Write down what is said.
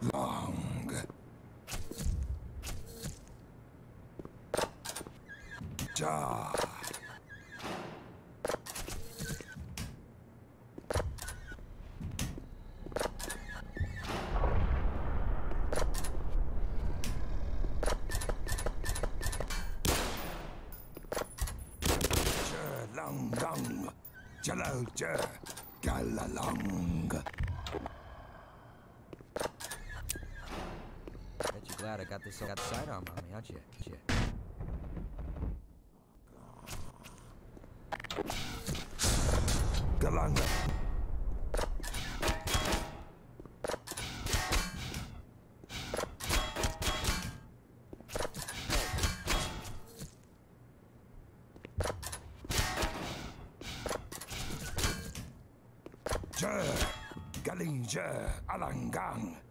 long. Ja. Long, long, chalo, cha, galalong. Glad I got this got sidearm on me, aren't you? Galanga. Je, galinje, alangang.